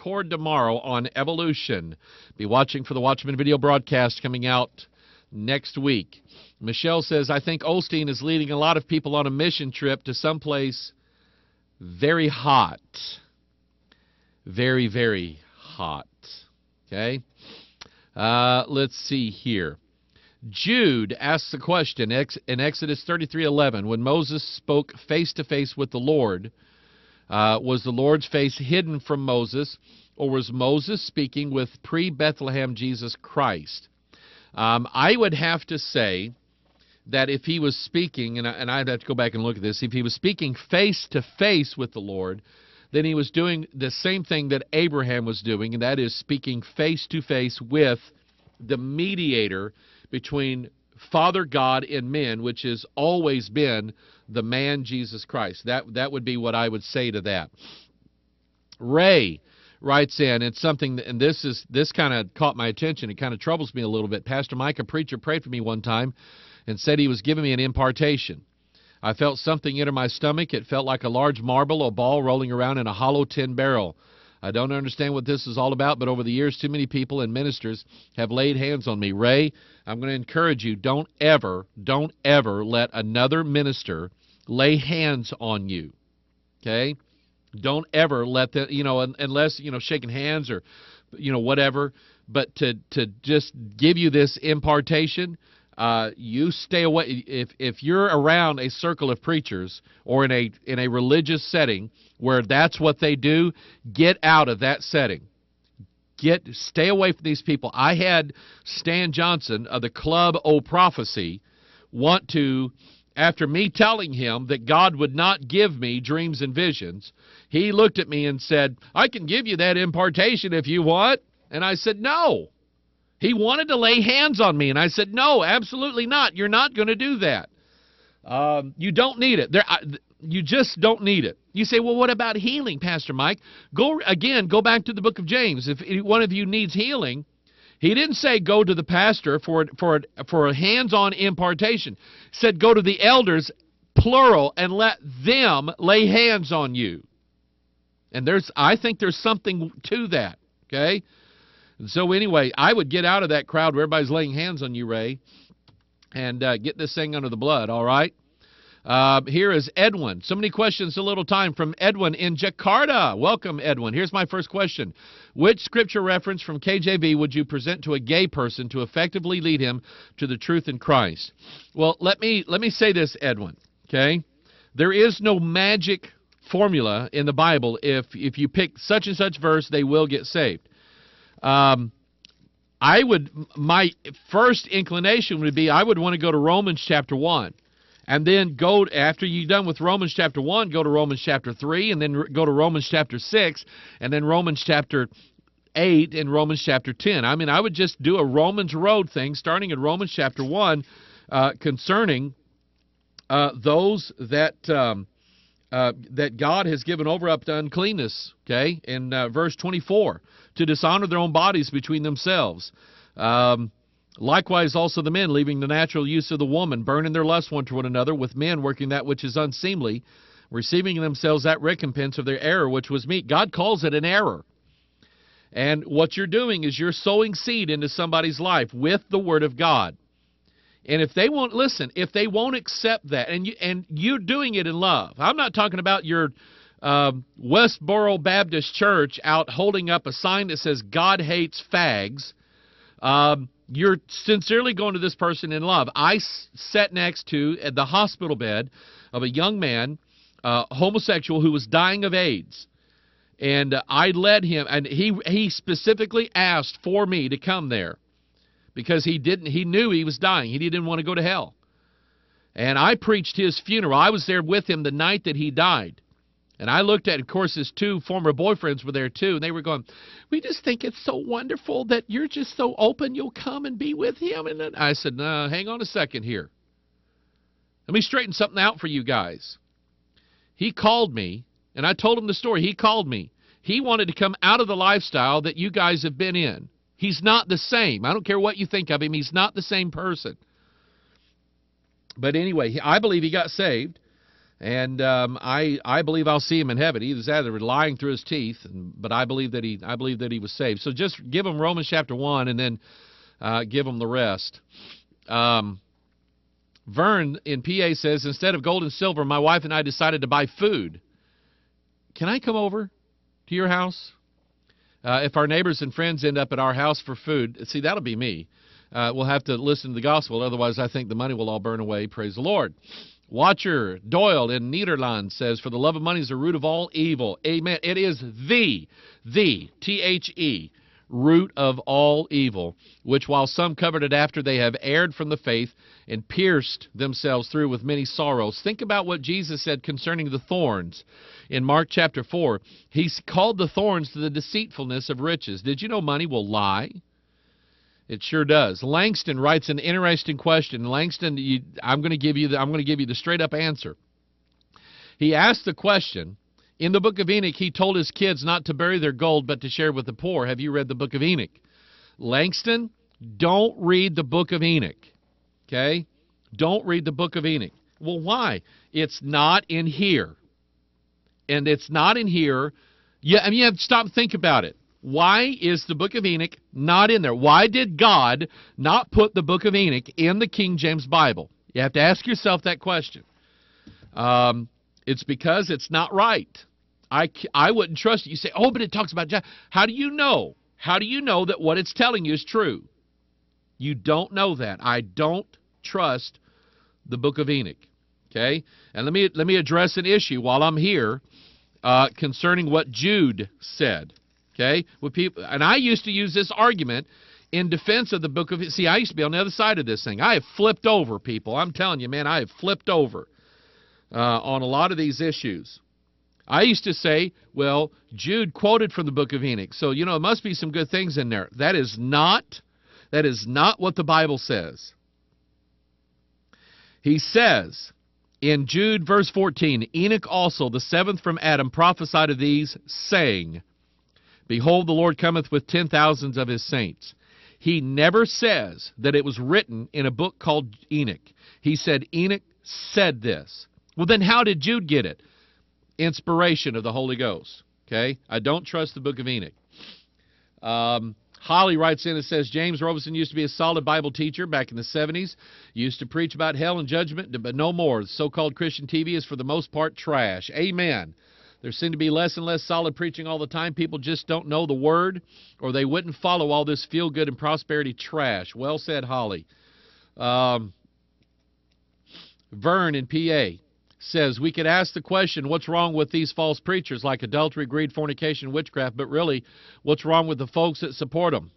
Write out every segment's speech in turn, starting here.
record tomorrow on evolution. Be watching for the Watchman video broadcast coming out next week. Michelle says, I think Osteen is leading a lot of people on a mission trip to someplace very hot. Very, very hot. Okay? Uh, let's see here. Jude asks the question in Exodus 33:11 when Moses spoke face to face with the Lord uh, was the Lord's face hidden from Moses or was Moses speaking with pre-Bethlehem Jesus Christ? Um, I would have to say that if he was speaking and, I, and I'd have to go back and look at this if he was speaking face to face with the Lord then he was doing the same thing that Abraham was doing and that is speaking face to face with the mediator between Father God in men, which has always been the man Jesus Christ. That that would be what I would say to that. Ray writes in, it's something, and this is this kind of caught my attention. It kind of troubles me a little bit. Pastor Mike, a preacher, prayed for me one time and said he was giving me an impartation. I felt something enter my stomach. It felt like a large marble or ball rolling around in a hollow tin barrel. I don't understand what this is all about, but over the years, too many people and ministers have laid hands on me. Ray, I'm going to encourage you don't ever, don't ever let another minister lay hands on you. Okay? Don't ever let them, you know, unless, you know, shaking hands or, you know, whatever, but to, to just give you this impartation, uh, you stay away if if you're around a circle of preachers or in a in a religious setting where that's what they do get out of that setting. Get stay away from these people. I had stan johnson of the club o prophecy want to after me telling him that god would not give me dreams and visions he looked at me and said i can give you that impartation if you want. And i said no he wanted to lay hands on me, and I said, No, absolutely not. You're not going to do that. Um, you don't need it. There, I, you just don't need it. You say, well, what about healing, Pastor Mike? Go again. Go back to the book of James. If one of you needs healing, he didn't say go to the pastor for for for a hands-on impartation. He said go to the elders, plural, and let them lay hands on you. And there's, I think there's something to that. Okay. So, anyway, I would get out of that crowd where everybody's laying hands on you, Ray, and uh, get this thing under the blood, all right? Uh, here is Edwin. So many questions, a little time from Edwin in Jakarta. Welcome, Edwin. Here's my first question Which scripture reference from KJV would you present to a gay person to effectively lead him to the truth in Christ? Well, let me let me say this, Edwin. Okay, there is no magic formula in the Bible. If if you pick such and such verse, they will get saved. Um, I would my first inclination would be I would want to go to Romans chapter 1 and then go after you're done with Romans chapter 1 go to Romans chapter 3 and then go to Romans chapter 6 and then Romans chapter 8 and Romans chapter 10. I mean I would just do a Romans road thing starting in Romans chapter 1 uh, concerning uh, those that um, uh, that God has given over up to uncleanness, okay, in uh, verse 24, to dishonor their own bodies between themselves. Um, likewise, also the men, leaving the natural use of the woman, burning their lust one toward another, with men working that which is unseemly, receiving themselves that recompense of their error which was meet. God calls it an error. And what you're doing is you're sowing seed into somebody's life with the Word of God. And if they won't listen, if they won't accept that, and you and you're doing it in love, I'm not talking about your um, Westboro Baptist Church out holding up a sign that says God hates fags. Um, you're sincerely going to this person in love. I sat next to at the hospital bed of a young man, uh, homosexual, who was dying of AIDS, and uh, I led him, and he he specifically asked for me to come there because he didn't he knew he was dying. He didn't want to go to hell. And I preached his funeral. I was there with him the night that he died. And I looked at, of course, his two former boyfriends were there too, and they were going, "We just think it's so wonderful that you're just so open. You'll come and be with him." And I said, "No, hang on a second here. Let me straighten something out for you guys." He called me, and I told him the story. He called me. He wanted to come out of the lifestyle that you guys have been in. He's not the same. I don't care what you think of him, he's not the same person. But anyway, I believe he got saved. and um, I I believe I'll see him in heaven. He was either lying through his teeth, but I believe that he I believe that he was saved. So just give him Romans chapter one, and then uh, give him the rest. Um, Vern in PA says instead of gold and silver, my wife and I decided to buy food. Can I come over to your house? Uh, if our neighbors and friends end up at our house for food, see that'll be me. Uh, we'll have to listen to the gospel. Otherwise, I think the money will all burn away. Praise the Lord. Watcher Doyle in Nederland says, For the love of money is the root of all evil. Amen. It is the, the, T H E, root of all evil, which while some covered it after they have erred from the faith and pierced themselves through with many sorrows. Think about what Jesus said concerning the thorns in Mark chapter 4. He called the thorns to the deceitfulness of riches. Did you know money will lie? It sure does. Langston writes an interesting question. Langston, you, I'm going to give you the, I'm going to give you the straight up answer. He asked the question. In the book of Enoch, he told his kids not to bury their gold but to share with the poor. Have you read the book of Enoch? Langston, don't read the book of Enoch. Okay? Don't read the book of Enoch. Well, why? It's not in here. And it's not in here. Yeah, I mean, you have to stop and think about it. Why is the book of Enoch not in there? Why did God not put the book of Enoch in the King James Bible? You have to ask yourself that question. Um, it's because it's not right. I, I wouldn't trust it. You say, oh, but it talks about John. How do you know? How do you know that what it's telling you is true? You don't know that. I don't trust the book of Enoch. Okay? And let me let me address an issue while I'm here uh, concerning what Jude said. Okay? With people, and I used to use this argument in defense of the book of. See, I used to be on the other side of this thing. I have flipped over, people. I'm telling you, man, I have flipped over uh, on a lot of these issues. I used to say, well, Jude quoted from the book of Enoch, so you know it must be some good things in there. That is not. That is not what the Bible says. He says in Jude verse 14, Enoch also, the seventh from Adam, prophesied of these, saying, Behold, the Lord cometh with ten thousands of his saints. He never says that it was written in a book called Enoch. He said Enoch said this. Well, then how did Jude get it? Inspiration of the Holy Ghost. Okay? I don't trust the book of Enoch. Um, Holly writes in and says James Robison used to be a solid Bible teacher back in the 70s. Used to preach about hell and judgment, but no more. So called Christian TV is for the most part trash. Amen. There seem to be less and less solid preaching all the time. People just don't know the word, or they wouldn't follow all this feel good and prosperity trash. Well said, Holly. Um, Vern in PA says we could ask the question what's wrong with these false preachers like adultery, greed, fornication, witchcraft, but really, what's wrong with the folks that support them?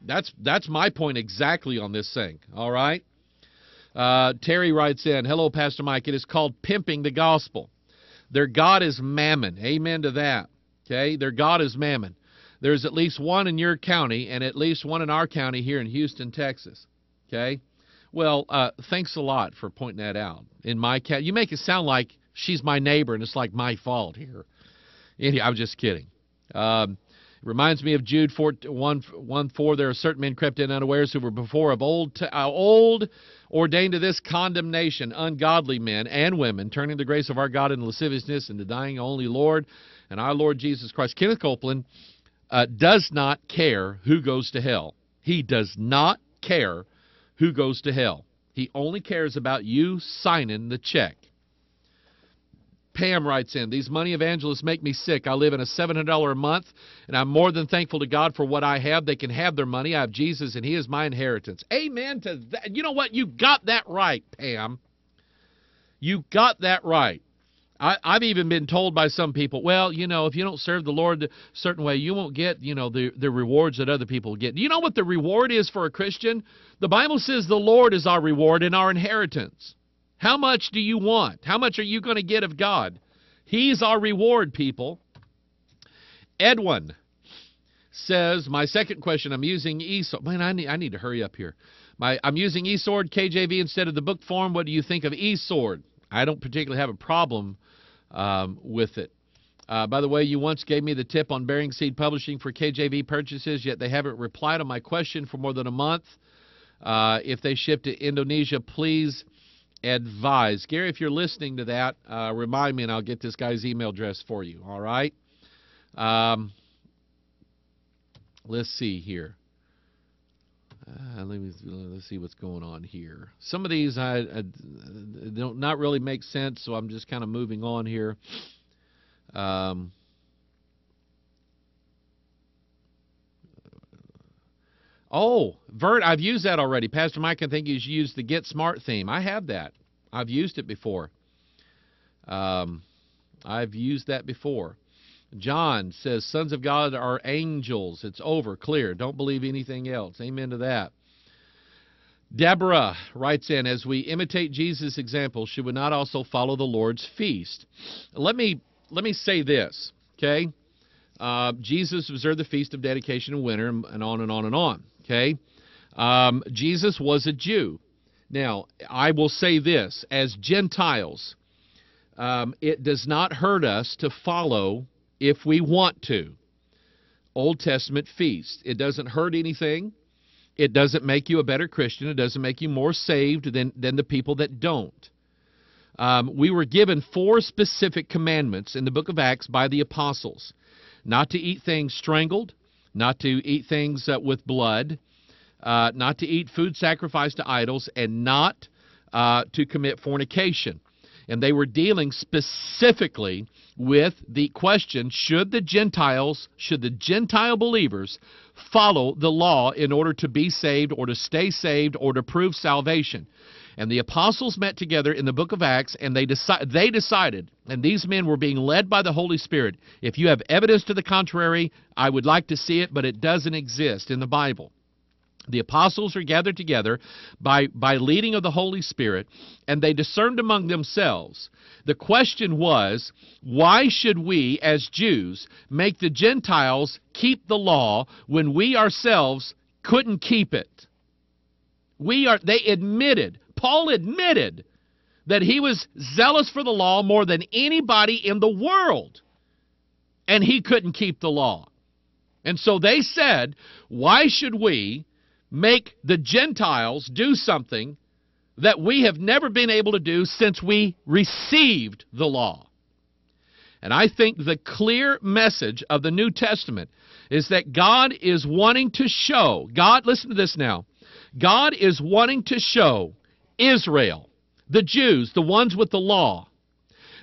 That's that's my point exactly on this thing. All right. Uh, Terry writes in, "Hello, Pastor Mike. It is called pimping the gospel. Their God is mammon. Amen to that. Okay? Their God is mammon. There's at least one in your county and at least one in our county here in Houston, Texas. Okay? Well, uh, thanks a lot for pointing that out. In my cat, you make it sound like she's my neighbor and it's like my fault here. Anyway, I'm just kidding. Um, reminds me of Jude 4, 1, 1 4. There are certain men crept in unawares who were before of old, uh, old ordained to this condemnation, ungodly men and women, turning the grace of our God into lasciviousness and denying only Lord and our Lord Jesus Christ. Kenneth Copeland uh, does not care who goes to hell. He does not care who goes to hell. He only cares about you signing the check. Pam writes in, These money evangelists make me sick. I live in a $700 a month, and I'm more than thankful to God for what I have. They can have their money. I have Jesus, and He is my inheritance. Amen to that. You know what? You got that right, Pam. You got that right. I, I've even been told by some people, well, you know, if you don't serve the Lord a certain way, you won't get, you know, the, the rewards that other people get. Do you know what the reward is for a Christian? The Bible says the Lord is our reward and our inheritance. How much do you want? How much are you going to get of God? He's our reward, people. Edwin says, my second question, I'm using eSword. Man, I need, I need to hurry up here. My, I'm using eSword KJV instead of the book form. What do you think of eSword? I don't particularly have a problem um, with it. Uh, by the way, you once gave me the tip on Bearing Seed Publishing for KJV purchases, yet they haven't replied on my question for more than a month. Uh, if they ship to Indonesia, please advise. Gary, if you're listening to that, uh, remind me and I'll get this guy's email address for you. All right? Um, let's see here. Uh, let me let's see what's going on here. Some of these I, I don't not really make sense, so I'm just kind of moving on here. Um, oh, Vert, I've used that already. Pastor Mike, I think he's used the Get Smart theme. I have that. I've used it before. Um, I've used that before. John says, Sons of God are angels. It's over, clear. Don't believe anything else. Amen to that. Deborah writes in, As we imitate Jesus' example, should we not also follow the Lord's feast? Let me, let me say this, okay? Uh, Jesus observed the feast of dedication in winter, and on and on and on, okay? Um, Jesus was a Jew. Now, I will say this as Gentiles, um, it does not hurt us to follow if we want to. Old Testament feast. It doesn't hurt anything. It doesn't make you a better Christian. It doesn't make you more saved than, than the people that don't. Um, we were given four specific commandments in the book of Acts by the apostles not to eat things strangled, not to eat things uh, with blood, uh, not to eat food sacrificed to idols, and not uh, to commit fornication. And they were dealing specifically with the question should the Gentiles, should the Gentile believers follow the law in order to be saved or to stay saved or to prove salvation? And the apostles met together in the book of Acts and they, they decided, and these men were being led by the Holy Spirit. If you have evidence to the contrary, I would like to see it, but it doesn't exist in the Bible. The apostles are gathered together by, by leading of the Holy Spirit, and they discerned among themselves. The question was, why should we, as Jews, make the Gentiles keep the law when we ourselves couldn't keep it? We are, they admitted, Paul admitted, that he was zealous for the law more than anybody in the world, and he couldn't keep the law. And so they said, why should we make the Gentiles do something that we have never been able to do since we received the law. And I think the clear message of the New Testament is that God is wanting to show, God, listen to this now, God is wanting to show Israel, the Jews, the ones with the law,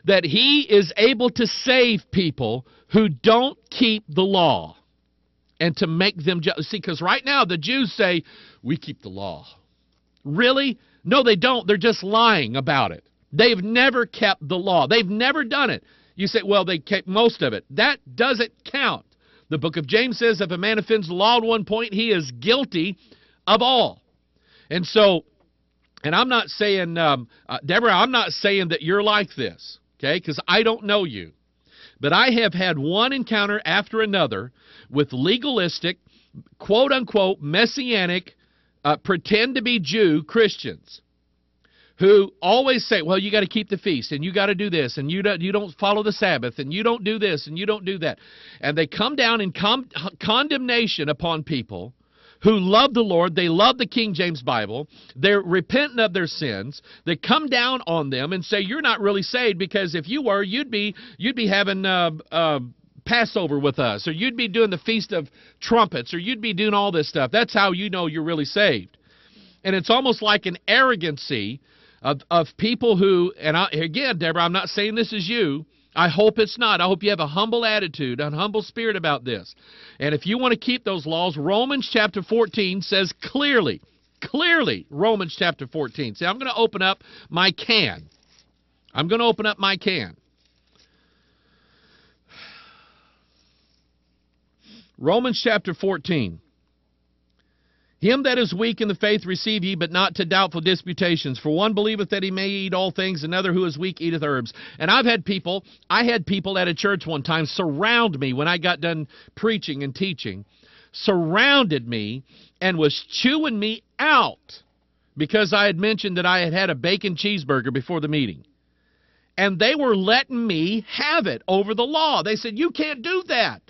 that He is able to save people who don't keep the law and to make them just see because right now the Jews say we keep the law. Really? No, they don't. They're just lying about it. They've never kept the law. They've never done it. You say, well, they kept most of it. That doesn't count. The book of James says if a man offends the law at one point, he is guilty of all. And so, and I'm not saying, um, uh, Deborah, I'm not saying that you're like this, okay, because I don't know you. But I have had one encounter after another with legalistic, quote unquote, messianic, uh, pretend to be Jew Christians who always say, well, you got to keep the feast and you got to do this and you don't, you don't follow the Sabbath and you don't do this and you don't do that. And they come down in condemnation upon people who love the Lord, they love the King James Bible, they're repentant of their sins, they come down on them and say, You're not really saved because if you were, you'd be you'd be having uh, uh, Passover with us, or you'd be doing the Feast of Trumpets, or you'd be doing all this stuff. That's how you know you're really saved. And it's almost like an arrogancy of, of people who, and I, again, Deborah, I'm not saying this is you, I hope it's not. I hope you have a humble attitude, a humble spirit about this. And if you want to keep those laws, Romans chapter 14 says clearly, clearly, Romans chapter 14. See, I'm going to open up my can. I'm going to open up my can. Romans chapter 14. Him that is weak in the faith receive ye, but not to doubtful disputations. For one believeth that he may eat all things, another who is weak eateth herbs. And I've had people, I had people at a church one time surround me when I got done preaching and teaching, surrounded me and was chewing me out because I had mentioned that I had had a bacon cheeseburger before the meeting. And they were letting me have it over the law. They said, You can't do that.